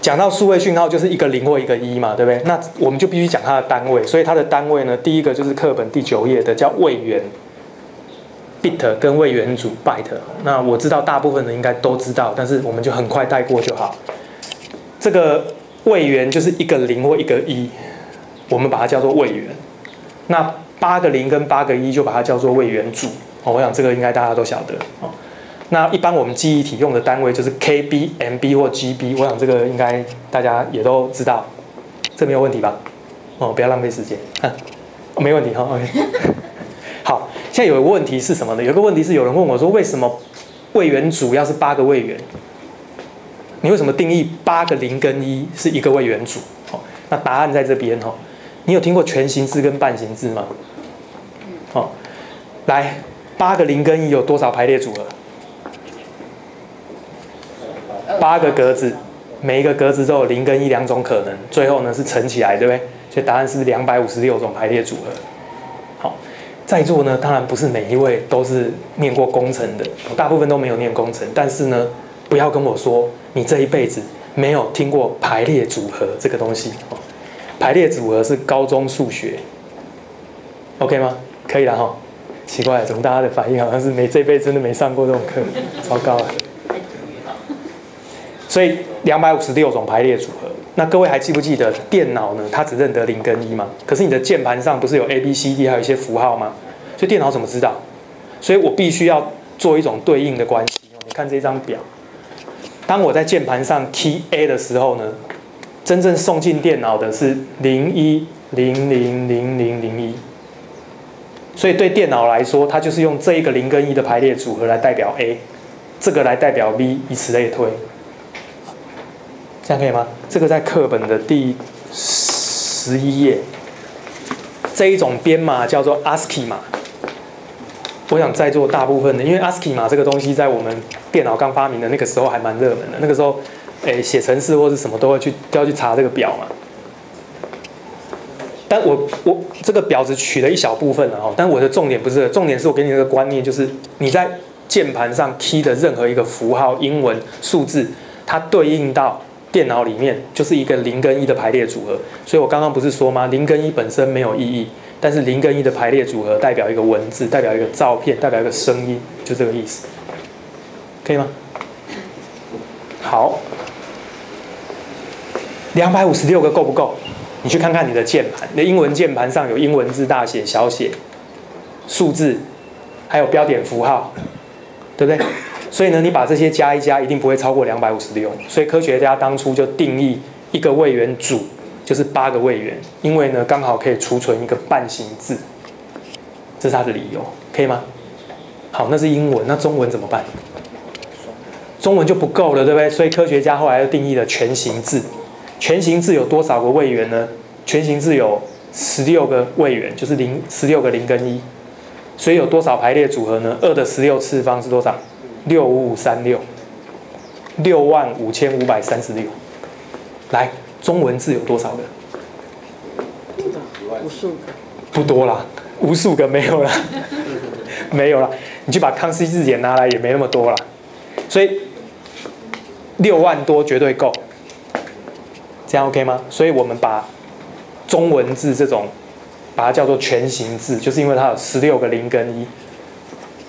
讲到数位讯号就是一个零或一个一嘛，对不对？那我们就必须讲它的单位，所以它的单位呢，第一个就是课本第九页的叫位元，bit 跟位元组 byte。那我知道大部分人应该都知道，但是我们就很快带过就好。这个位元就是一个零或一个一，我们把它叫做位元。那八个零跟八个一就把它叫做位元组。哦，我想这个应该大家都晓得哦。那一般我们记忆体用的单位就是 KB、MB 或 GB，我想这个应该大家也都知道，这没有问题吧？哦，不要浪费时间，嗯，没问题哈。OK，好，现在有个问题是什么呢？有个问题是有人问我说，为什么位元组要是八个位元？你为什么定义八个零跟一是一个位元组？哦，那答案在这边哦。你有听过全形字跟半形字吗？哦，来，八个零跟一有多少排列组合？八个格子，每一个格子都有零跟一两种可能，最后呢是乘起来，对不对？所以答案是两百五十六种排列组合。好，在座呢，当然不是每一位都是念过工程的，大部分都没有念工程。但是呢，不要跟我说你这一辈子没有听过排列组合这个东西。排列组合是高中数学，OK 吗？可以了哈。奇怪，怎么大家的反应好像是没这辈子真的没上过这种课，糟糕了。所以两百五十六种排列组合，那各位还记不记得电脑呢？它只认得零跟一嘛？可是你的键盘上不是有 A B C D 还有一些符号吗？所以电脑怎么知道？所以我必须要做一种对应的关系。你看这张表，当我在键盘上 key A 的时候呢，真正送进电脑的是零一零零零零零一。所以对电脑来说，它就是用这一个零跟一的排列组合来代表 A，这个来代表 B，以此类推。这样可以吗？这个在课本的第十一页，这一种编码叫做 ASCII 码。我想在座大部分的，因为 ASCII 码这个东西在我们电脑刚发明的那个时候还蛮热门的。那个时候，诶，写程式或是什么都会去都要去查这个表嘛。但我我这个表只取了一小部分了哦，但我的重点不是，重点是我给你一个观念，就是你在键盘上 key 的任何一个符号、英文、数字，它对应到。电脑里面就是一个零跟一的排列组合，所以我刚刚不是说吗？零跟一本身没有意义，但是零跟一的排列组合代表一个文字，代表一个照片，代表一个声音，就这个意思，可以吗？好，两百五十六个够不够？你去看看你的键盘，你的英文键盘上有英文字大写、小写、数字，还有标点符号，对不对？所以呢，你把这些加一加，一定不会超过两百五十六。所以科学家当初就定义一个位元组就是八个位元，因为呢刚好可以储存一个半形字，这是他的理由，可以吗？好，那是英文，那中文怎么办？中文就不够了，对不对？所以科学家后来又定义了全形字。全形字有多少个位元呢？全形字有十六个位元，就是零十六个零跟一。所以有多少排列组合呢？二的十六次方是多少？六五五三六，六万五千五百三十六。来，中文字有多少个？无数个。不多啦，无数个没有啦，没有啦。你去把康熙字典拿来，也没那么多啦。所以六万多绝对够，这样 OK 吗？所以我们把中文字这种，把它叫做全形字，就是因为它有十六个零跟一。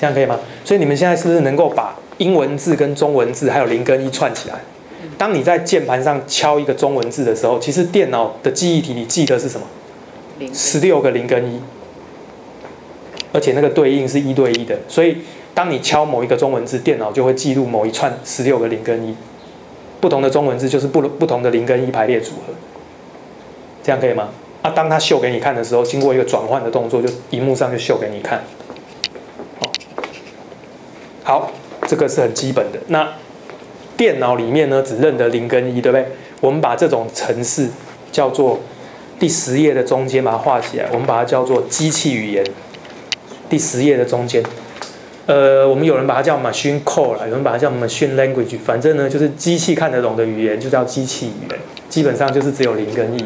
这样可以吗？所以你们现在是不是能够把英文字跟中文字还有零跟一串起来？当你在键盘上敲一个中文字的时候，其实电脑的记忆体里记得是什么？十六个零跟一，而且那个对应是一对一的。所以当你敲某一个中文字，电脑就会记录某一串十六个零跟一。不同的中文字就是不不同的零跟一排列组合。这样可以吗？啊，当它秀给你看的时候，经过一个转换的动作，就荧幕上就秀给你看。好，这个是很基本的。那电脑里面呢，只认得零跟一，对不对？我们把这种程式叫做第十页的中间，把它画起来。我们把它叫做机器语言。第十页的中间，呃，我们有人把它叫 machine code，有人把它叫 machine language。反正呢，就是机器看得懂的语言，就叫机器语言。基本上就是只有零跟一。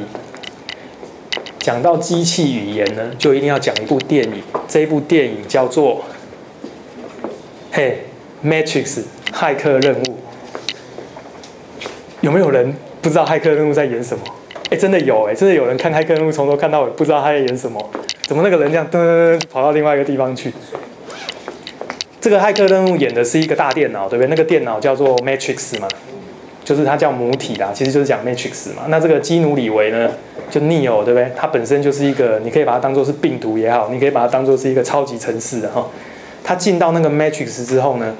讲到机器语言呢，就一定要讲一部电影。这一部电影叫做。嘿，Matrix 骇客任务，有没有人不知道骇客任务在演什么。哎，真的有哎，真的有人看骇客任务从头看到尾，不知道他在演什么。怎么那个人这样噔噔噔跑到另外一个地方去？这个骇客任务演的是一个大电脑，对不对？那个电脑叫做 Matrix 嘛，就是它叫母体啦，其实就是讲 Matrix 嘛。那这个基努里维呢，就 Neo，对不对？它本身就是一个，你可以把它当做是病毒也好，你可以把它当做是一个超级城市的哈。他进到那个 Matrix 之后呢，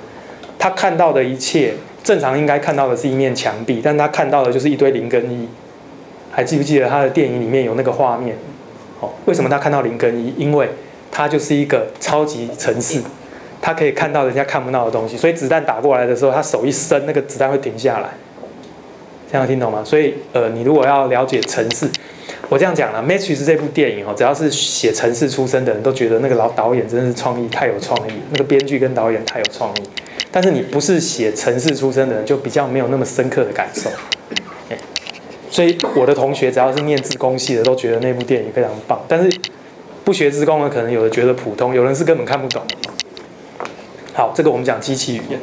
他看到的一切，正常应该看到的是一面墙壁，但他看到的就是一堆零跟一。还记不记得他的电影里面有那个画面？哦，为什么他看到零跟一？因为他就是一个超级城市。他可以看到人家看不到的东西，所以子弹打过来的时候，他手一伸，那个子弹会停下来。这样听懂吗？所以，呃，你如果要了解城市，我这样讲了，《Matrix》这部电影哦，只要是写城市出身的人都觉得那个老导演真的是创意太有创意，那个编剧跟导演太有创意。但是你不是写城市出身的人，就比较没有那么深刻的感受。所以我的同学只要是念自工系的，都觉得那部电影非常棒。但是不学自工的，可能有的觉得普通，有人是根本看不懂。好，这个我们讲机器语言。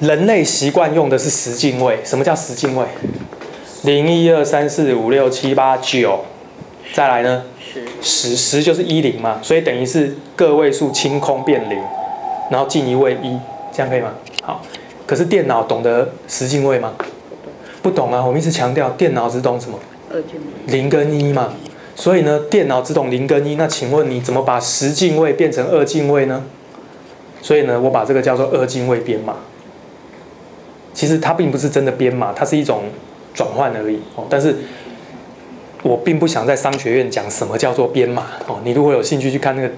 人类习惯用的是十进位。什么叫十进位？零一二三四五六七八九，再来呢？十十就是一零嘛，所以等于是个位数清空变零，然后进一位一，这样可以吗？好，可是电脑懂得十进位吗？不懂啊，我们一直强调电脑只懂什么？二进位。零跟一嘛。所以呢，电脑只懂零跟一，那请问你怎么把十进位变成二进位呢？所以呢，我把这个叫做二进位编码。其实它并不是真的编码，它是一种转换而已哦。但是我并不想在商学院讲什么叫做编码哦。你如果有兴趣去看那个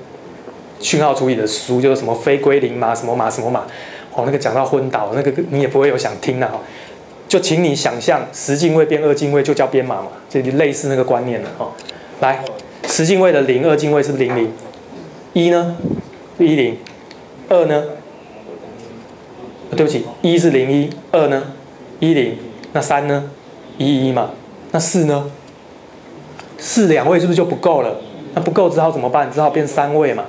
讯号处理的书，就是什么非归零码、什么码、什么码，哦，那个讲到昏倒，那个你也不会有想听的哦。就请你想象十进位变二进位就叫编码嘛，就类似那个观念了哦。来，十进位的零，二进位是不是零零？一呢？一零。二呢？对不起，一是零一，二呢？一零。那三呢？一一嘛。那四呢？四两位是不是就不够了？那不够只好怎么办？只好变三位嘛，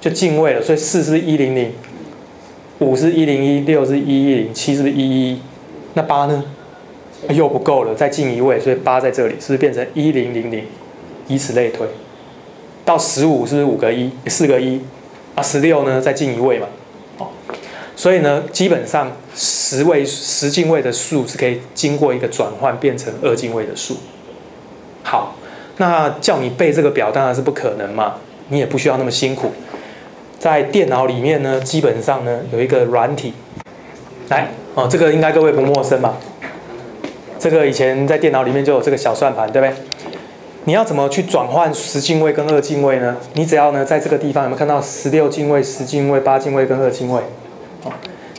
就进位了。所以四是一零零，五是一零一，六是一一零，七是不是一一？那八呢？又不够了，再进一位，所以八在这里是不是变成一零零零？以此类推，到十五是不是五个一，四个一，啊，十六呢再进一位嘛，所以呢，基本上十位十进位的数是可以经过一个转换变成二进位的数。好，那叫你背这个表当然是不可能嘛，你也不需要那么辛苦，在电脑里面呢，基本上呢有一个软体，来，哦，这个应该各位不陌生吧？这个以前在电脑里面就有这个小算盘，对不对？你要怎么去转换十进位跟二进位呢？你只要呢在这个地方有没有看到十六进位、十进位、八进位跟二进位？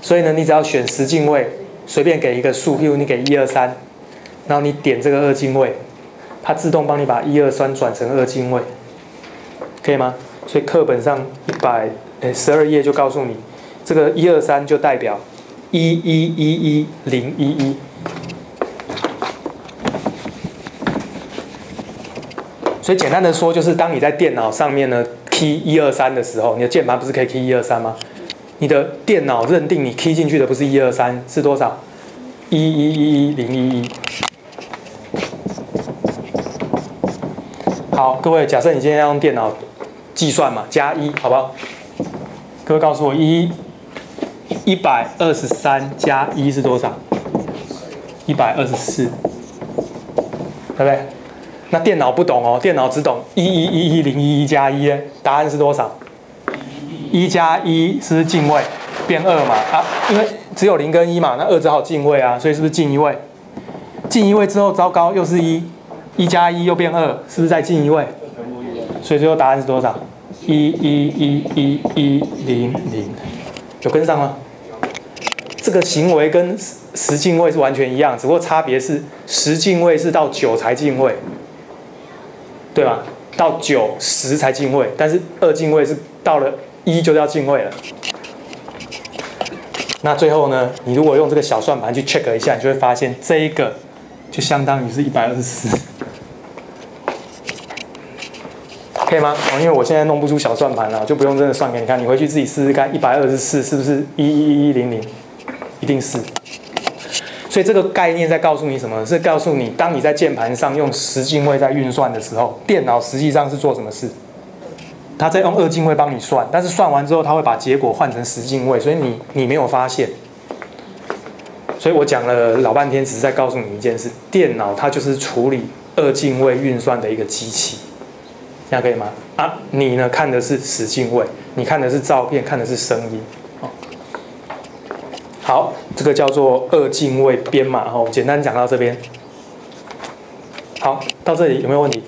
所以呢你只要选十进位，随便给一个数，譬如你给一二三，然后你点这个二进位，它自动帮你把一二三转成二进位，可以吗？所以课本上一百诶十二页就告诉你，这个一二三就代表一一一一零一一。所以简单的说，就是当你在电脑上面呢 key 一二三的时候，你的键盘不是可以 key 一二三吗？你的电脑认定你 key 进去的不是一二三，是多少？一一一一零一一。好，各位，假设你今天要用电脑计算嘛，加一，好不好？各位告诉我，一一百二十三加一是多少？一百二十四，对不对？那电脑不懂哦，电脑只懂一一一一零一一加一，答案是多少？一加一是不是进位变二嘛？啊，因为只有零跟一嘛，那二只好进位啊，所以是不是进一位？进一位之后，糟糕，又是一，一加一又变二，是不是再进一位？所以最后答案是多少？一一一一一零零，有跟上吗？这个行为跟十进位是完全一样，只不过差别是十进位是到九才进位。对吧？到九十才进位，但是二进位是到了一就要进位了。那最后呢？你如果用这个小算盘去 check 一下，你就会发现这一个就相当于是一百二十四。可以吗？因为我现在弄不出小算盘了，就不用真的算给你看，你回去自己试试看，一百二十四是不是一一一一零零？一定是。所以这个概念在告诉你什么？是告诉你，当你在键盘上用十进位在运算的时候，电脑实际上是做什么事？它在用二进位帮你算，但是算完之后，它会把结果换成十进位，所以你你没有发现。所以我讲了老半天，只是在告诉你一件事：电脑它就是处理二进位运算的一个机器，这样可以吗？啊，你呢看的是十进位，你看的是照片，看的是声音。好，这个叫做二进位编码。哈，简单讲到这边。好，到这里有没有问题？